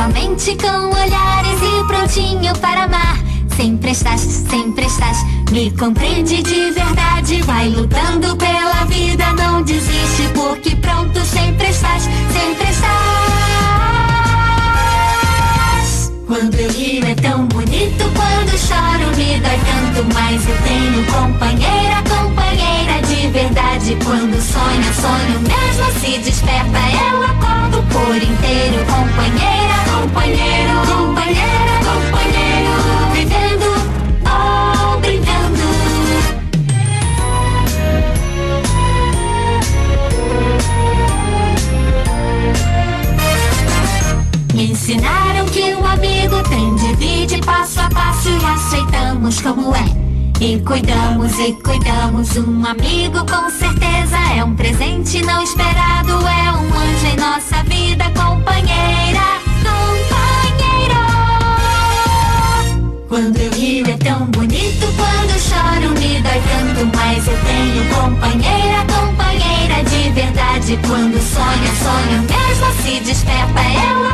somente com olhares e prontinho para amar. Sempre estás, sempre estás, me compreende de verdade. Vai lutando pela vida, não desiste, porque pronto sempre estás, sempre estás. Quando eu rio é tão bonito, quando choro me dói tanto, mas eu tenho companheira, companheira de verdade. Quando sonho, sonho mesmo se desperta, eu por inteiro, companheira, companheiro, companheira, companheiro, vivendo ou brincando. Me ensinaram que o amigo tem divide passo a passo e aceitamos como é. E cuidamos e cuidamos, um amigo com certeza é um presente não esperado, tão bonito, quando choro me dói tanto, mas eu tenho companheira, companheira de verdade. Quando sonho, sonho mesmo se desperta, eu